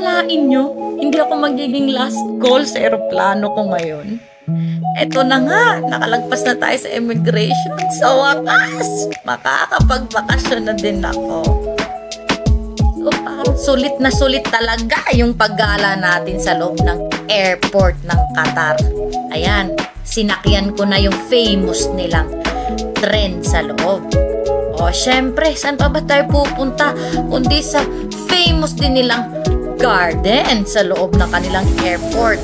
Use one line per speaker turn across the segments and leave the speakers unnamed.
Akalain nyo, hindi ako magiging last call sa aeroplano ko ngayon. Eto na nga, nakalagpas na tayo sa immigration. Sa wakas, makakapagbakasyon na din ako. So, parang sulit na sulit talaga yung paggala natin sa loob ng airport ng Qatar. Ayan, sinakyan ko na yung famous nilang tren sa loob. O, syempre, saan pa ba tayo pupunta? Kundi sa famous din nilang garden sa loob ng kanilang airport.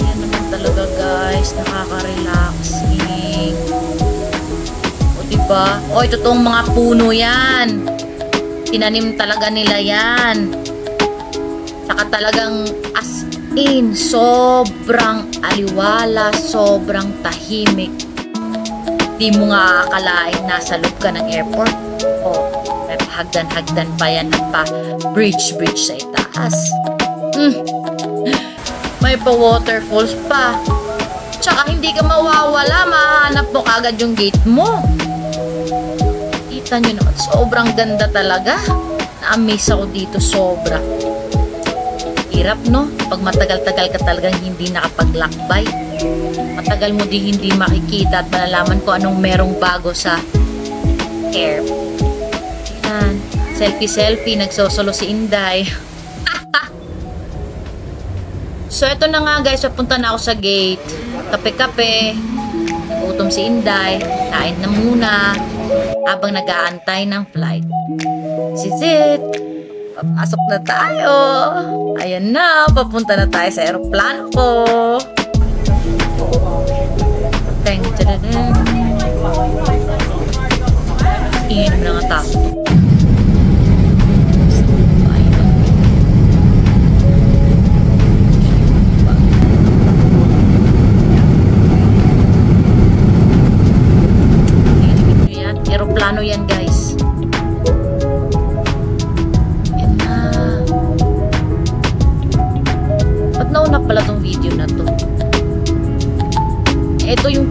Ayan naman talaga guys, nakaka-relaxing. O, diba? O, ito tong mga puno yan. Tinanim talaga nila yan. Saka talagang as in, sobrang aliwala, sobrang tahimik. Di mo nga akalain nasa loob ka ng airport. O, hagdan-hagdan pa yan at pa bridge-bridge sa itaas. Mm. May pa waterfalls pa. Tsaka hindi ka mawawala, mahanap mo kagad yung gate mo. Kita nyo naman, sobrang ganda talaga. Na-amaze ako dito, sobra. Hirap, no? Pag matagal-tagal ka talagang hindi nakapaglakbay. Matagal mo di hindi makikita at malalaman ko anong merong bago sa air. Yan. Selfie-selfie, nagsosolo si Inday. so, eto na nga guys, papunta na ako sa gate. Kape-kape. Nagutom si Inday. Kain na muna habang nag-aantay ng flight. This is it. Papasok na tayo. Ayan na, papunta na tayo sa aeroplano ko. Teng, tadadang. Ingin mo na nga tao.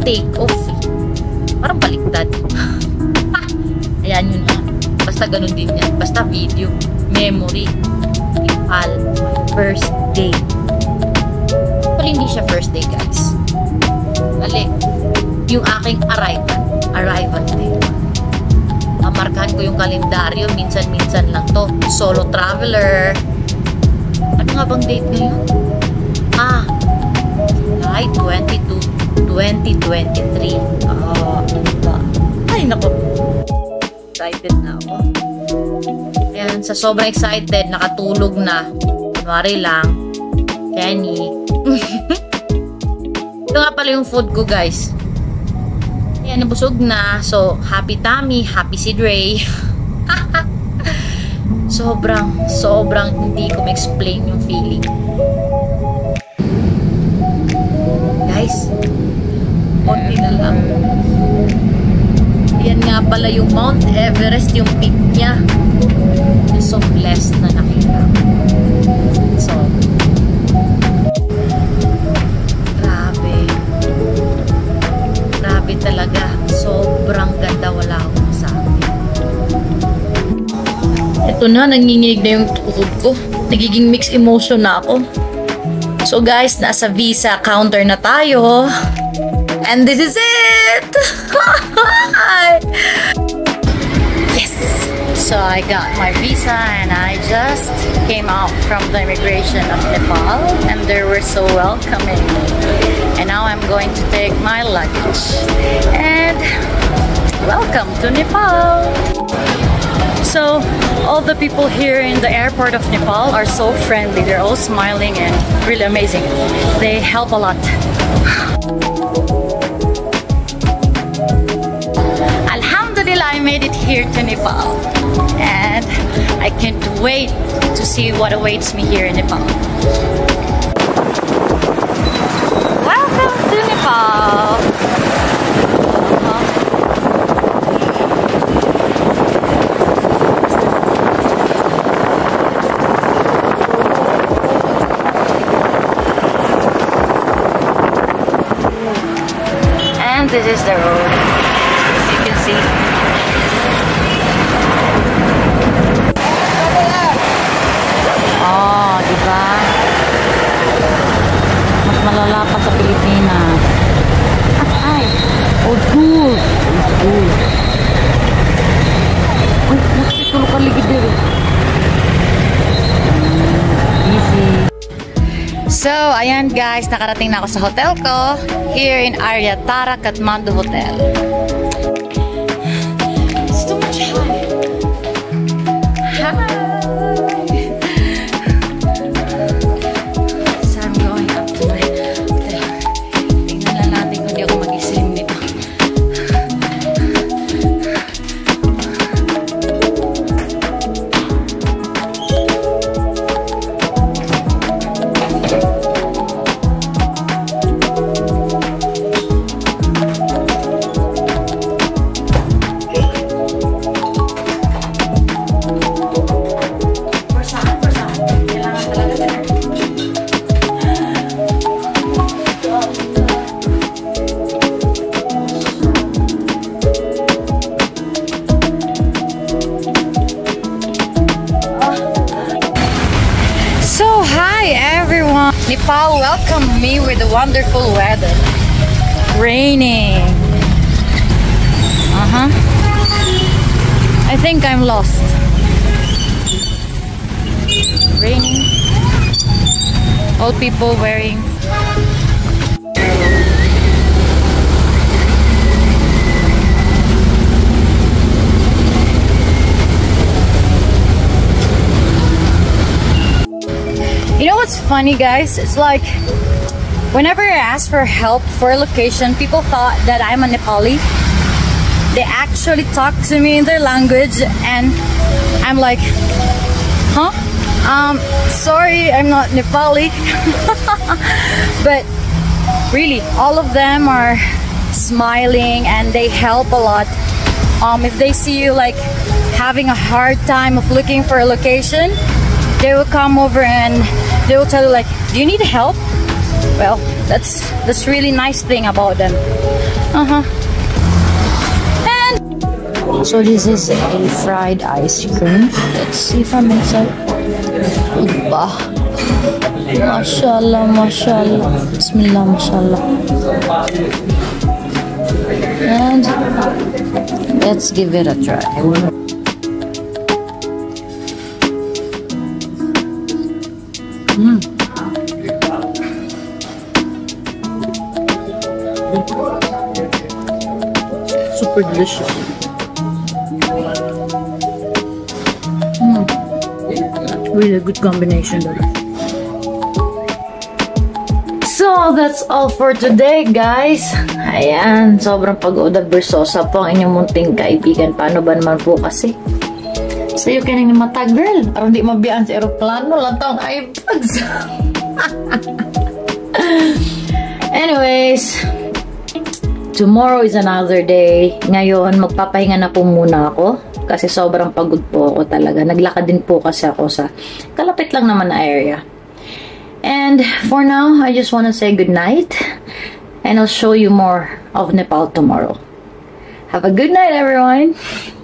Take off eh. Parang baliktad. Ayan yun lang. Basta ganun din yan. Basta video. Memory. Ipal. First day. Pero hindi siya first day guys. Balik. Yung aking arrival. Arrival day mamarkahan ko yung kalendaryo. Minsan-minsan lang to. Solo traveler. Ano nga bang date ngayon? 2023. Ah, diba? Ay, nako. Excited na ako. Ayan, sa sobrang excited, nakatulog na. Kunwari lang. Kenny. Ito nga pala yung food ko, guys. Ayan, nabusog na. So, happy tummy, happy si Dre. sobrang, sobrang hindi ko ma-explain yung feeling. Konti na lang. Yan nga pala yung Mount Everest, yung peak niya. I'm so blessed na nakita. So, grabe talaga. Sobrang ganda. Wala akong masabi. Ito na, nanginginig na yung tuhod ko. Nagiging mixed emotion na ako. So guys, nasa visa counter na tayo. And this is it! yes! So I got my visa and I just came out from the immigration of Nepal and they were so welcoming. And now I'm going to take my luggage. And welcome to Nepal! So, all the people here in the airport of Nepal are so friendly. They're all smiling and really amazing. They help a lot. I made it here to Nepal. And I can't wait to see what awaits me here in Nepal. Welcome to Nepal! And this is the road. dapat sa Pilipinas. At ay, old school. Old school. Uy, nagsitulog ka ligid dito. Hmm, so, ayan guys, nakarating na ako sa hotel ko here in Arya Tara Kathmandu Hotel. Nepal welcomed me with a wonderful weather. Raining. Uh-huh. I think I'm lost. Raining. All people wearing what's funny, guys? It's like whenever I ask for help for a location, people thought that I'm a Nepali. They actually talk to me in their language, and I'm like, huh? Um, sorry, I'm not Nepali. but really, all of them are smiling and they help a lot. Um, if they see you like having a hard time of looking for a location, they will come over and they will tell you like, "Do you need help?" Well, that's that's really nice thing about them. Uh huh. And so this is a fried ice cream. Let's see from inside. Iba. Mashallah, mashallah. Bismillah, mashallah. And let's give it a try. Super delicious. Mm. Really good combination though. So, that's all for today, guys. Ayan, sobrang pagod at bersosa po ang inyong munting kaibigan. Paano ba naman po kasi? Sa'yo ka nang mata, girl. Aron di mabiyaan sa aeroplano, lantang iPads. Anyways, tomorrow is another day. Ngayon, magpapahinga na po muna ako kasi sobrang pagod po ako talaga. Naglakad din po kasi ako sa kalapit lang naman na area. And for now, I just want to say good night and I'll show you more of Nepal tomorrow. Have a good night, everyone.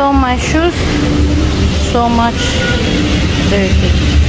So my shoes so much dirty.